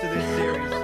to this series.